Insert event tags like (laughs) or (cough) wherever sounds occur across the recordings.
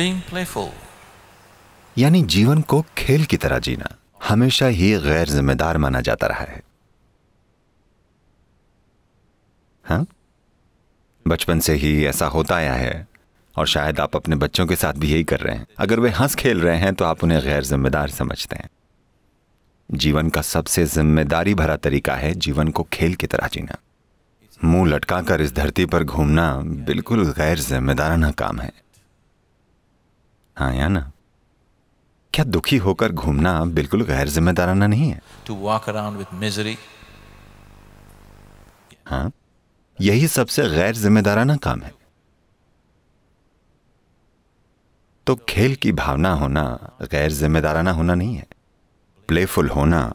Being playful. यानी जीवन को खेल की तरह जीना। हमेशा ही गैर जिम्मेदार माना जाता रहा है। हाँ? बचपन से ही ऐसा होता आया है, और शायद आप अपने बच्चों के साथ भी यही कर रहे हैं। अगर वे हंस खेल रहे हैं तो आप उन्हें गैर जिम्मेदार समझते हैं। जीवन का सबसे ज़िम्मेदारी भरा तरीका है जीवन को खेल की तरह जीना। मुँह लटकाकर इस धरती पर घूमना बिल्कुल गैर जिम्मेदाराना काम है। हाँ या ना? क्या दुखी होकर घूमना बिल्कुल गैर जिम्मेदाराना नहीं है? To walk around with misery हाँ यही सबसे गैर जिम्मेदाराना काम है। तो खेल की भावना होना गैर जिम्मेदाराना होना नहीं है। प्लेफुल होना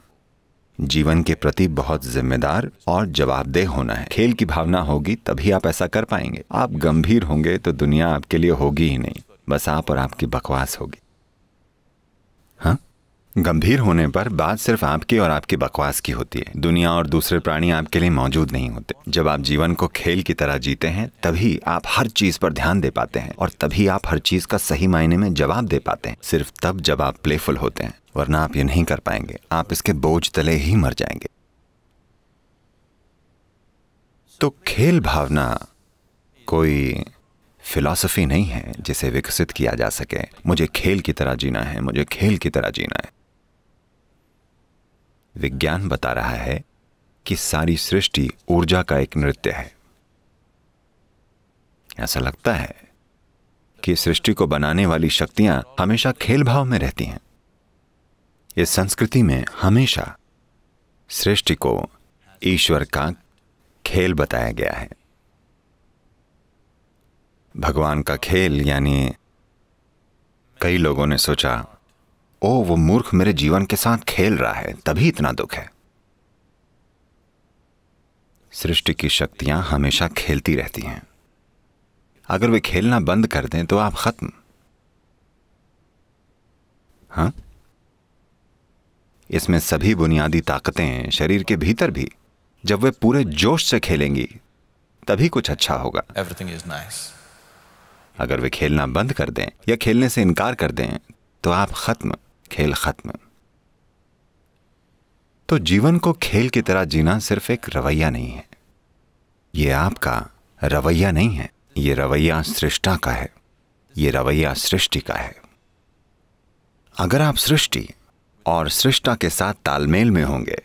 जीवन के प्रति बहुत जिम्मेदार और जवाबदेह होना है। खेल की भावना होगी तभी आप ऐसा कर पाएँगे। आप गंभीर होंगे तो दुनिया आपके लिए होगी ही नहीं। बस आप और आपकी बकवास होगी। हाँ? गंभीर होने पर बात सिर्फ़ आपकी और आपकी बकवास की होती है। दुनिया और दूसरे प्राणी आपके लिए मौजूद नहीं होते। जब आप जीवन को खेल की तरह जीते हैं, तभी आप हर चीज़ पर ध्यान दे पाते हैं और तभी आप हर चीज़ का सही मायने में जवाब दे पाते हैं। सिर्फ़ तब जब आप प्लेफुल होते हैं, वरना आप ये नहीं कर पाएँगे। आप इसके बोझ तले ही मर जाएँगे। तो खेल भावना कोई फिलॉसफी नहीं है जिसे विकसित किया जा सके। मुझे खेल की तरह जीना है, मुझे खेल की तरह जीना है। विज्ञान बता रहा है कि सारी सृष्टि ऊर्जा का एक नृत्य है। ऐसा लगता है कि सृष्टि को बनाने वाली शक्तियाँ हमेशा खेल भाव में रहती हैं। इस संस्कृति में हमेशा सृष्टि को ईश्वर का खेल बताया गया है। भगवान का खेल, यानी कई लोगों ने सोचा, ओ, वो मूर्ख मेरे जीवन के साथ खेल रहा है, तभी इतना दुख है। सृष्टि की शक्तियाँ हमेशा खेलती रहती हैं। अगर वे खेलना बंद कर दें तो आप खत्म। हाँ? इसमें सभी बुनियादी ताकतें शरीर के भीतर भी, जब वे पूरे जोश से खेलेंगी, तभी कुछ अच्छा होगा। Everything is nice. अगर वे खेलना बंद कर दें या खेलने से इनकार कर दें तो आप खत्म, खेल खत्म। तो जीवन को खेल की तरह जीना सिर्फ़ एक रवैया नहीं है। ये आपका रवैया नहीं है, ये रवैया सृष्टा का है, ये रवैया सृष्टि का है। अगर आप सृष्टि और सृष्टा के साथ तालमेल में होंगे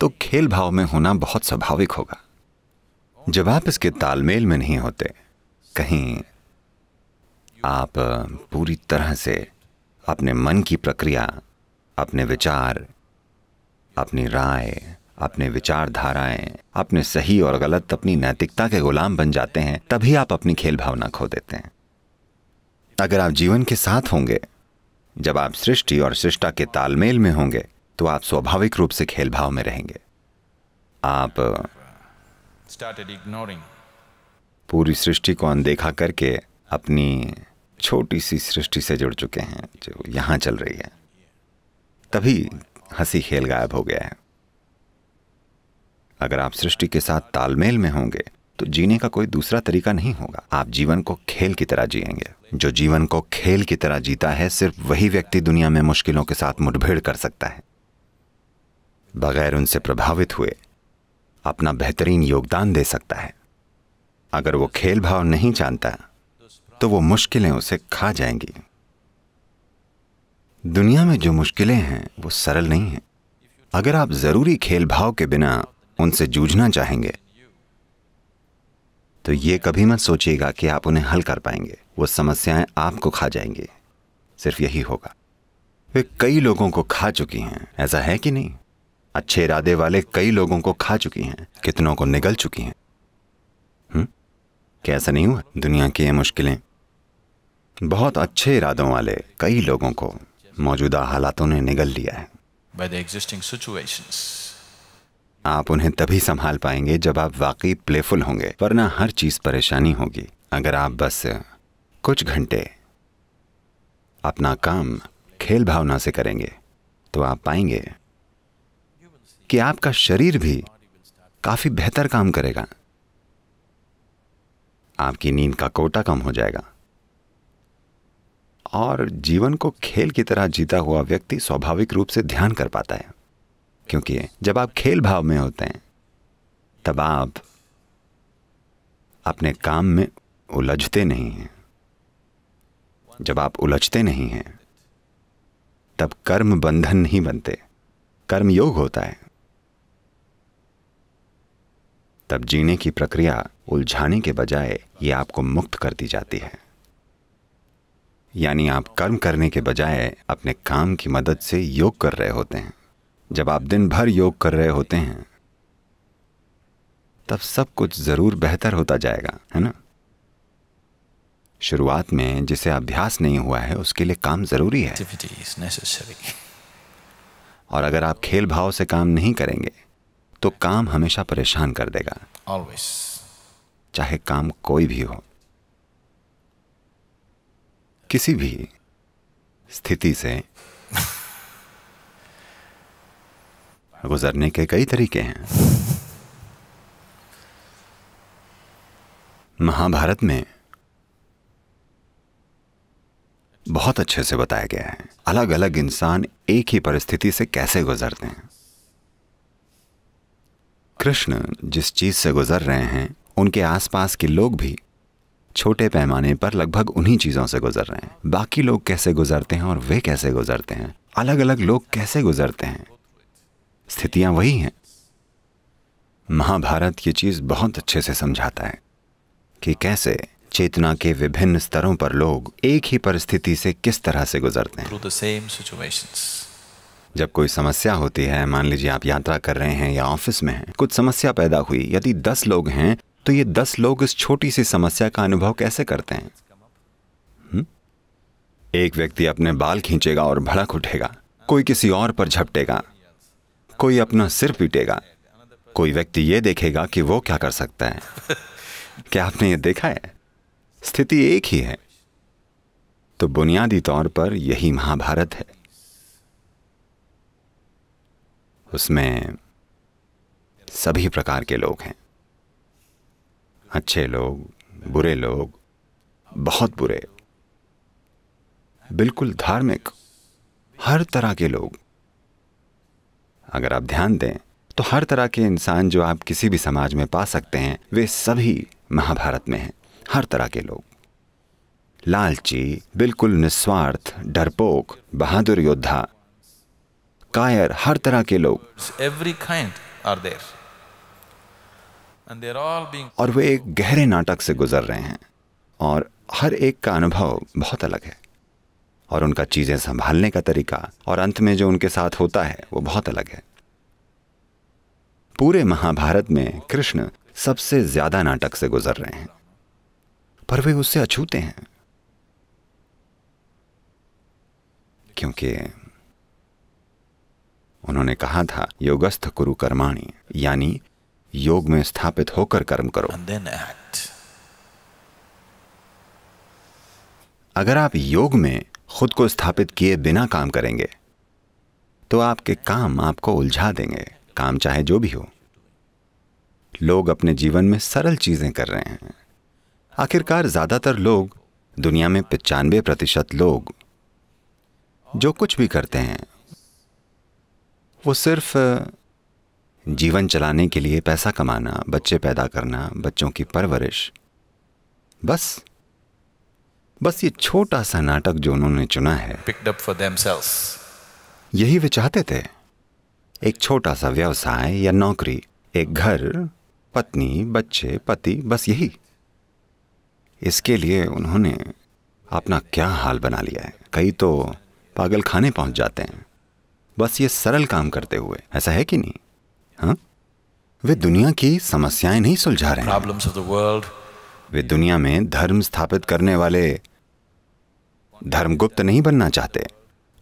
तो खेल भाव में होना बहुत स्वाभाविक होगा। जब आप इसके तालमेल में नहीं होते, कहीं आप पूरी तरह से अपने मन की प्रक्रिया अपने विचार अपनी राय अपने विचारधाराएँ अपने सही और गलत अपनी नैतिकता के गुलाम बन जाते हैं तभी आप अपनी खेल भावना खो देते हैं। अगर आप जीवन के साथ होंगे जब आप सृष्टि और सृष्टा के तालमेल में होंगे तो आप स्वाभाविक रूप से खेल भाव में रहेंगे। आप पूरी सृष्टि को अनदेखा करके अपनी छोटी सी सृष्टि से जुड़ चुके हैं, जो यहाँ चल रही है। तभी हँसी खेल गायब हो गया है। अगर आप सृष्टि के साथ तालमेल में होंगे तो जीने का कोई दूसरा तरीका नहीं होगा। आप जीवन को खेल की तरह जिएँगे। जो जीवन को खेल की तरह जीता है, सिर्फ़ वही व्यक्ति दुनिया में मुश्किलों के साथ मुठभेड़ कर सकता है। बगैर उनसे प्रभावित हुए, अपना बेहतरीन योगदान दे सकता है। अगर वो खेल भाव नहीं जानता तो वो मुश्किलें उसे खा जाएँगी। दुनिया में जो मुश्किलें हैं, वो सरल नहीं हैं। अगर आप ज़रूरी खेल भाव के बिना उनसे जूझना चाहेंगे तो ये कभी मत सोचिएगा कि आप उन्हें हल कर पाएँगे। वो समस्याएँ आपको खा जाएँगी। सिर्फ़ यही होगा। वे कई लोगों को खा चुकी हैं, ऐसा है कि नहीं? अच्छे इरादे वाले कई लोगों को खा चुकी हैं, कितनों को निगल चुकी हैं? क्या ऐसा नहीं हुआ? दुनिया की ये मुश्किलें बहुत अच्छे इरादों वाले कई लोगों को मौजूदा हालातों ने निगल लिया है। By the existing situations. आप उन्हें तभी संभाल पाएँगे जब आप वाकई प्लेफुल होंगे वरना हर चीज़ परेशानी होगी। अगर आप बस कुछ घंटे अपना काम खेल भावना से करेंगे तो आप पाएँगे कि आपका शरीर भी काफ़ी बेहतर काम करेगा। आपकी नींद का कोटा कम हो जाएगा। और जीवन को खेल की तरह जीता हुआ व्यक्ति स्वाभाविक रूप से ध्यान कर पाता है। क्योंकि जब आप खेल भाव में होते हैं, तब आप अपने काम में उलझते नहीं हैं। जब आप उलझते नहीं हैं, तब कर्म बंधन नहीं बनते। कर्म योग होता है। तब जीने की प्रक्रिया उलझाने के बजाय ये आपको मुक्त कर दी जाती है। यानी आप कर्म करने के बजाय अपने काम की मदद से योग कर रहे होते हैं। जब आप दिन भर योग कर रहे होते हैं तब सब कुछ ज़रूर बेहतर होता जाएगा है ना? शुरुआत में जिसे अभ्यास नहीं हुआ है उसके लिए काम ज़रूरी है. और अगर आप खेल भाव से काम नहीं करेंगे तो काम हमेशा परेशान कर देगा। Always. चाहे काम कोई भी हो। किसी भी स्थिति से गुजरने के कई तरीके हैं। महाभारत में बहुत अच्छे से बताया गया है अलग अलग इंसान एक ही परिस्थिति से कैसे गुजरते हैं। कृष्ण जिस चीज़ से गुजर रहे हैं, उनके आसपास के लोग भी छोटे पैमाने पर लगभग उन्हीं चीज़ों से गुजर रहे हैं। बाकी लोग कैसे गुजरते हैं और वे कैसे गुजरते हैं? अलग अलग लोग कैसे गुजरते हैं? स्थितियाँ वही हैं। महाभारत ये चीज़ बहुत अच्छे से समझाता है कि कैसे चेतना के विभिन्न स्तरों पर लोग एक ही परिस्थिति से किस तरह से गुजरते हैं. जब कोई समस्या होती है मान लीजिए आप यात्रा कर रहे हैं या ऑफ़िस में हैं कुछ समस्या पैदा हुई यदि दस लोग हैं तो ये दस लोग इस छोटी सी समस्या का अनुभव कैसे करते हैं? एक व्यक्ति अपने बाल खींचेगा और भड़क उठेगा। कोई किसी और पर झपटेगा। कोई अपना सिर पीटेगा। कोई व्यक्ति ये देखेगा कि वो क्या कर सकता है। (laughs) क्या आपने ये देखा है? स्थिति एक ही है। तो बुनियादी तौर पर यही महाभारत है। उसमें सभी प्रकार के लोग हैं। अच्छे लोग, बुरे लोग, बहुत बुरे। बिल्कुल धार्मिक, हर तरह के लोग। अगर आप ध्यान दें तो हर तरह के इंसान जो आप किसी भी समाज में पा सकते हैं, वे सभी महाभारत में हैं, हर तरह के लोग। लालची, बिल्कुल निस्वार्थ, डरपोक, बहादुर योद्धा, कायर, हर तरह के लोग। Every kind are there. और वे एक गहरे नाटक से गुजर रहे हैं। और हर एक का अनुभव बहुत अलग है। और उनका चीज़ें संभालने का तरीका और अंत में जो उनके साथ होता है, वो बहुत अलग है। पूरे महाभारत में कृष्ण सबसे ज़्यादा नाटक से गुजर रहे हैं। पर वे उससे अछूते हैं। क्योंकि उन्होंने कहा था, योगस्थ कुरु कर्माणी यानी योग में स्थापित होकर कर्म करो. अगर आप योग में खुद को स्थापित किए बिना काम करेंगे तो आपके काम आपको उलझा देंगे काम चाहे जो भी हो। लोग अपने जीवन में सरल चीज़ें कर रहे हैं। आखिरकार ज़्यादातर लोग दुनिया में पचानवे प्रतिशत लोग जो कुछ भी करते हैं वो सिर्फ़ जीवन चलाने के लिए पैसा कमाना बच्चे पैदा करना बच्चों की परवरिश। बस। बस ये छोटा सा नाटक जो उन्होंने चुना है. यही वे चाहते थे। एक छोटा सा व्यवसाय या नौकरी एक घर पत्नी बच्चे पति बस यही। इसके लिए उन्होंने अपना क्या हाल बना लिया है? कई तो पागल खाने पहुँच जाते हैं। बस ये सरल काम करते हुए ऐसा है कि नहीं? हाँ? वे दुनिया की समस्याएँ नहीं सुलझा रहे हैं। Problems of the world. वे दुनिया में धर्म स्थापित करने वाले धर्मगुप्त नहीं बनना चाहते।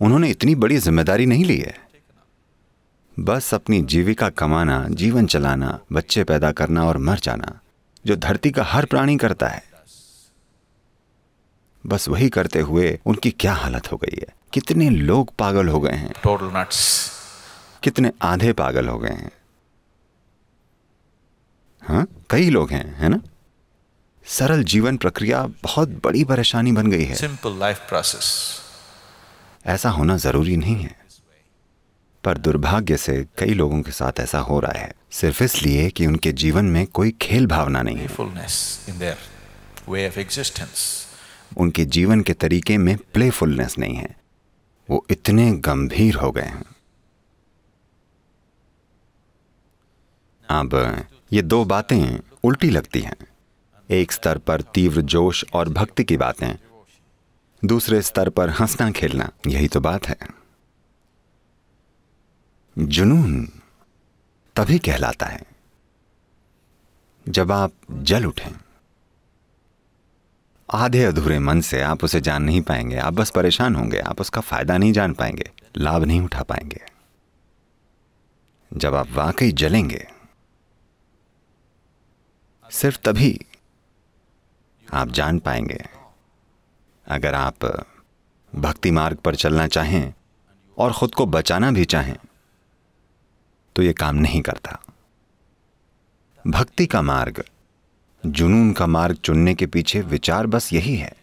उन्होंने इतनी बड़ी ज़िम्मेदारी नहीं ली है। बस अपनी जीविका कमाना जीवन चलाना बच्चे पैदा करना और मर जाना जो धरती का हर प्राणी करता है। बस वही करते हुए उनकी क्या हालत हो गई है? कितने लोग पागल हो गए हैं. कितने आधे पागल हो गए हैं? हाँ कई लोग हैं है ना? सरल जीवन प्रक्रिया बहुत बड़ी परेशानी बन गई है। सिंपल लाइफ प्रोसेस ऐसा होना ज़रूरी नहीं है। पर दुर्भाग्य से कई लोगों के साथ ऐसा हो रहा है। सिर्फ़ इसलिए कि उनके जीवन में कोई खेल भावना नहीं है. उनके जीवन के तरीके में प्लेफुलनेस नहीं है। वो इतने गंभीर हो गए हैं। अब ये दो बातें उल्टी लगती हैं। एक स्तर पर तीव्र जोश और भक्ति की बातें, दूसरे स्तर पर हंसना खेलना, यही तो बात है। जुनून तभी कहलाता है, जब आप जल उठें। आधे अधूरे मन से आप उसे जान नहीं पाएँगे, आप बस परेशान होंगे, आप उसका फ़ायदा नहीं जान पाएँगे, लाभ नहीं उठा पाएँगे। जब आप वाकई जलेंगे सिर्फ़ तभी आप जान पाएँगे। अगर आप भक्ति मार्ग पर चलना चाहें और खुद को बचाना भी चाहें तो यह काम नहीं करता। भक्ति का मार्ग, जुनून का मार्ग चुनने के पीछे विचार बस यही है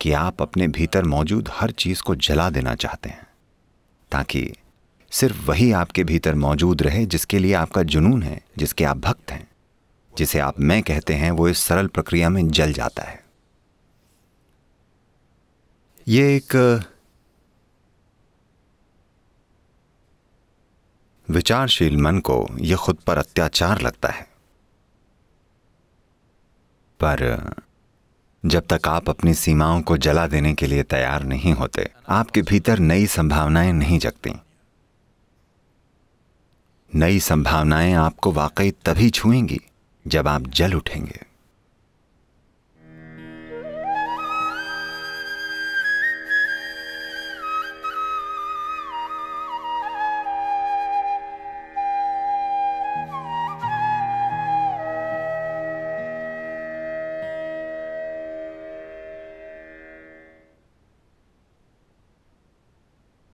कि आप अपने भीतर मौजूद हर चीज़ को जला देना चाहते हैं, ताकि सिर्फ़ वही आपके भीतर मौजूद रहे जिसके लिए आपका जुनून है, जिसके आप भक्त हैं। जिसे आप मैं कहते हैं, वो इस सरल प्रक्रिया में जल जाता है। ये एक विचारशील मन को यह खुद पर अत्याचार लगता है। पर जब तक आप अपनी सीमाओं को जला देने के लिए तैयार नहीं होते, आपके भीतर नई संभावनाएँ नहीं जगती। नई संभावनाएँ आपको वाकई तभी छुएँगी जब आप जल उठेंगे।